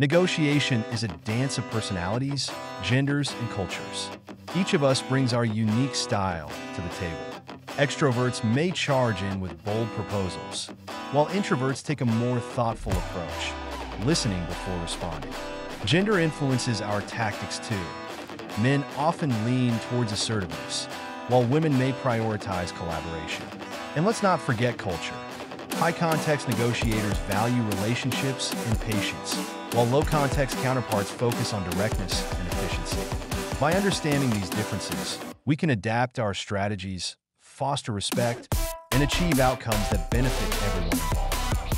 Negotiation is a dance of personalities, genders, and cultures. Each of us brings our unique style to the table. Extroverts may charge in with bold proposals, while introverts take a more thoughtful approach, listening before responding. Gender influences our tactics too. Men often lean towards assertiveness, while women may prioritize collaboration. And let's not forget culture. High-context negotiators value relationships and patience, while low-context counterparts focus on directness and efficiency. By understanding these differences, we can adapt our strategies, foster respect, and achieve outcomes that benefit everyone involved.